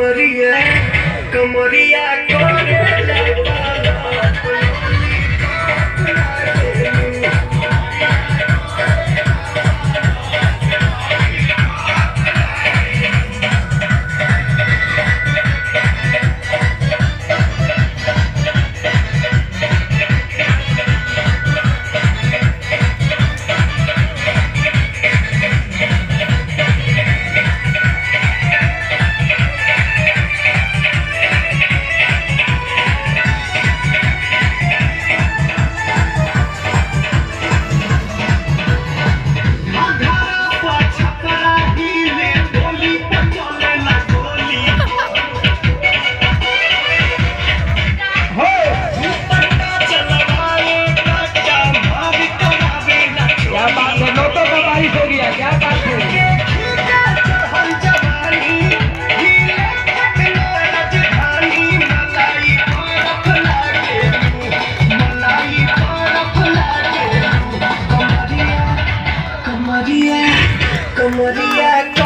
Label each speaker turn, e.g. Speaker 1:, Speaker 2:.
Speaker 1: कमरिया कमरिया करे
Speaker 2: como
Speaker 1: día. Que...